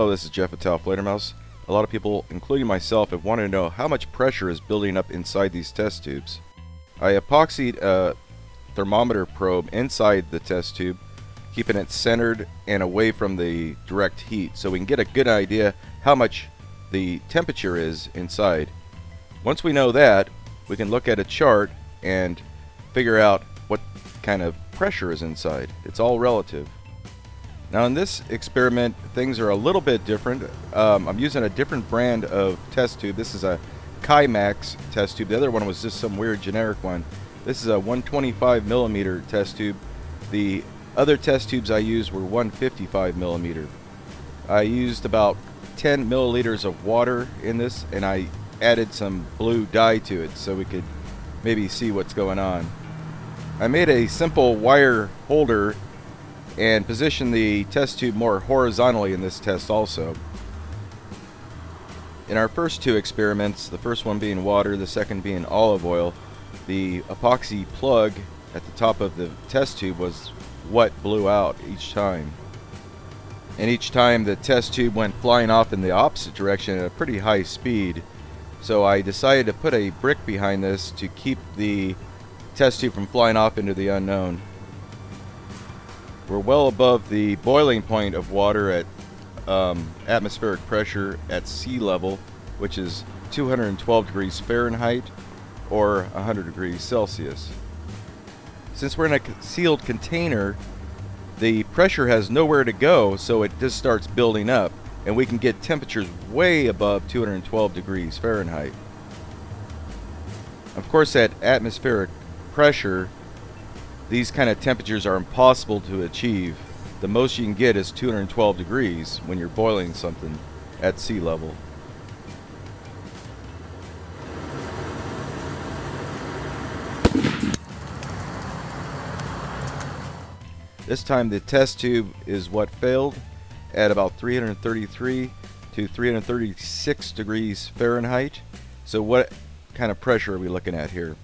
Hello, this is Jeff at Taofledermaus. A lot of people, including myself, have wanted to know how much pressure is building up inside these test tubes. I epoxied a thermometer probe inside the test tube, keeping it centered and away from the direct heat so we can get a good idea how much the temperature is inside. Once we know that, we can look at a chart and figure out what kind of pressure is inside. It's all relative. Now in this experiment, things are a little bit different. Um, I'm using a different brand of test tube. This is a Kimax test tube. The other one was just some weird generic one. This is a 125 millimeter test tube. The other test tubes I used were 155 millimeter. I used about 10 milliliters of water in this and I added some blue dye to it so we could maybe see what's going on. I made a simple wire holder and position the test tube more horizontally in this test also. In our first two experiments, the first one being water, the second being olive oil, the epoxy plug at the top of the test tube was what blew out each time. And each time the test tube went flying off in the opposite direction at a pretty high speed. So I decided to put a brick behind this to keep the test tube from flying off into the unknown. We're well above the boiling point of water at um, atmospheric pressure at sea level, which is 212 degrees Fahrenheit or 100 degrees Celsius. Since we're in a sealed container, the pressure has nowhere to go, so it just starts building up, and we can get temperatures way above 212 degrees Fahrenheit. Of course, at atmospheric pressure, these kind of temperatures are impossible to achieve. The most you can get is 212 degrees when you're boiling something at sea level. This time the test tube is what failed at about 333 to 336 degrees Fahrenheit. So what kind of pressure are we looking at here?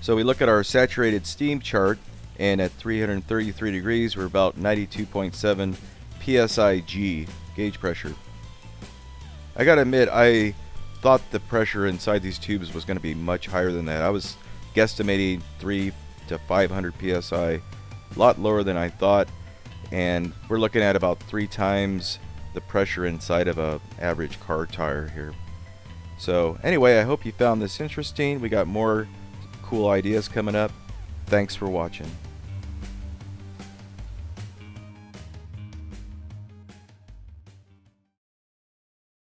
So we look at our saturated steam chart and at 333 degrees we're about 92.7 psi gauge pressure. I gotta admit I thought the pressure inside these tubes was to be much higher than that. I was guesstimating 3 to 500 psi a lot lower than I thought and we're looking at about three times the pressure inside of a average car tire here so anyway I hope you found this interesting we got more cool ideas coming up. Thanks for watching